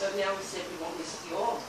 Daniel sempre bom desse homem.